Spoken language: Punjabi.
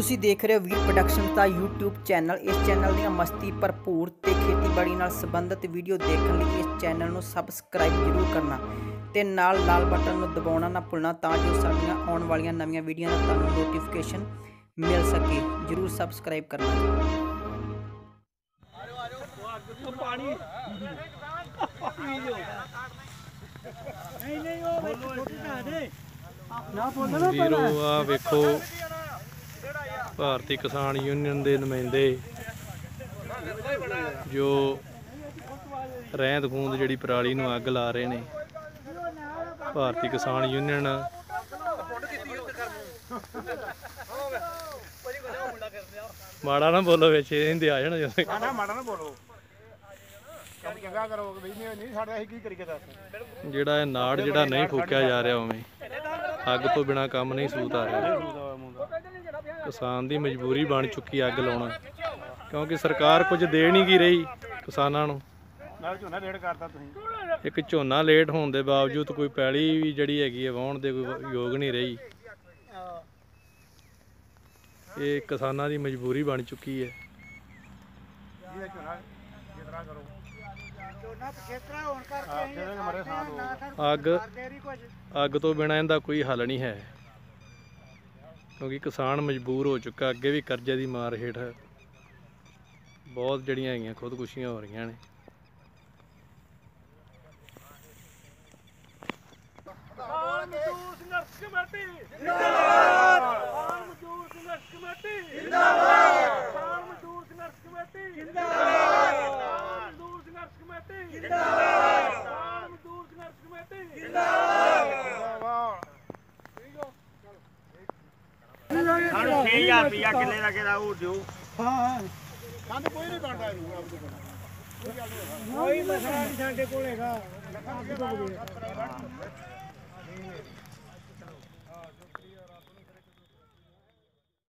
ਤੁਸੀਂ ਦੇਖ ਰਹੇ ਹੋ ਵੀਰ ਪ੍ਰੋਡਕਸ਼ਨ ਦਾ YouTube ਚੈਨਲ ਇਸ ਚੈਨਲ ਦੀਆਂ ਮਸਤੀ ਭਰਪੂਰ ਤੇ ਖੇਤੀਬਾੜੀ ਨਾਲ ਸੰਬੰਧਿਤ ਵੀਡੀਓ ਦੇਖਣ ਲਈ ਇਸ ਚੈਨਲ ਨੂੰ ਸਬਸਕ੍ਰਾਈਬ ਜ਼ਰੂਰ ਕਰਨਾ ਤੇ ਨਾਲ ਲਾਲ ਬਟਨ ਨੂੰ ਦਬਾਉਣਾ ਨਾ ਭੁੱਲਣਾ ਤਾਂ ਜੋ ਸਾਡੀਆਂ ਆਉਣ ਵਾਲੀਆਂ ਨਵੀਆਂ ਵੀਡੀਓ ਦਾ ਤੁਹਾਨੂੰ ਨੋਟੀਫਿਕੇਸ਼ਨ ਮਿਲ ਸਕੇ। ਜ਼ਰੂਰ ਸਬਸਕ੍ਰਾਈਬ ਕਰਨਾ। ਵੀਰੋ ਆ ਵੇਖੋ ਭਾਰਤੀ ਕਿਸਾਨ ਯੂਨੀਅਨ ਦੇ ਨੁਮਾਇੰਦੇ ਜੋ ਰਹਿੰਦ ਖੂੰਦ ਜਿਹੜੀ ਪਰਾਲੀ ਨੂੰ ਅੱਗ ਲਾ ਰਹੇ ਨੇ ਭਾਰਤੀ ਕਿਸਾਨ ਯੂਨੀਅਨ ਮਾੜਾ ਨਾ ਬੋਲੋ ਵਿੱਚ ਇਹਦੇ ਆ ਜਾਣਾ ਜਦੋਂ। ਨਾ ਨਾ ਮਾੜਾ ਨਾ ਬੋਲੋ। ਕੰਮ ਚੰਗਾ ਕਰੋ ਵੀ ਨਹੀਂ ਨਹੀਂ ਸਾਡੇ ਅਸੀਂ ਕੀ ਕਰੀਏ ਦੱਸ। ਜਿਹੜਾ ਇਹ ਨਾੜ ਜਿਹੜਾ ਨਹੀਂ ਫੂਕਿਆ ਜਾ ਰਿਹਾ ਉਵੇਂ ਅੱਗ ਤੋਂ ਬਿਨਾ ਕੰਮ ਨਹੀਂ ਸੂਤ ਆ ਰਿਹਾ। ਕਿਸਾਨ ਦੀ ਮਜਬੂਰੀ ਬਣ ਚੁੱਕੀ ਅੱਗ ਲਾਉਣਾ। ਕਿਉਂਕਿ ਸਰਕਾਰ ਕੁਝ ਦੇ ਨਹੀਂ ਗਈ ਰਹੀ ਕਿਸਾਨਾਂ ਨੂੰ। ਨਾਲ ਝੋਨਾ ਰੇਡ ਕਰਤਾ ਤੁਸੀਂ। ਇੱਕ ਝੋਨਾ ਲੇਟ ਹੋਣ ਦੇ ਬਾਵਜੂਦ ਕੋਈ ਪੈਲੀ ਵੀ ਜਿਹੜੀ ਹੈਗੀ ਹੈ ਵਾਹੁਣ ਦੇ ਕੋਈ ਯੋਗ ਨਹੀਂ ਰਹੀ। ਇਹ ਕਿਸਾਨਾਂ ਦੀ ਮਜਬੂਰੀ ਬਣ ਚੁੱਕੀ ਹੈ। ਝੋਨਾ ਜਿਤਨਾ ਕਰੋ। ਅੱਗ ਅੱਗ ਤੋਂ ਬਿਨਾ ਇਹਦਾ ਕੋਈ ਹੱਲ ਨਹੀਂ ਹੈ। ਕਿਉਂਕਿ ਕਿਸਾਨ ਮਜਬੂਰ ਹੋ ਚੁੱਕਾ ਅੱਗੇ ਵੀ ਕਰਜ਼ੇ ਦੀ ਮਾਰ ਹੇਠ ਬਹੁਤ ਜਿਹੜੀਆਂ ਹੈਗੀਆਂ ਖੁਦਕੁਸ਼ੀਆਂ ਹੋ ਰਹੀਆਂ ਨੇ। ਮਜ਼ਦੂਰ ਸਾਨੂੰ 6000 ਰੁਪਇਆ ਕਿੱਲੇ ਦਾ ਕਿਹੜਾ ਉਹ ਦਿਓ। ਕੰਦ ਕੋਈ ਨਹੀਂ ਬਣਦਾ ਇਹਨੂੰ ਆਪ ਕੋਲ ਕੋਈ ਮਸਲਾ ਨਹੀਂ ਸਾਡੇ ਕੋਲ ਹੈਗਾ।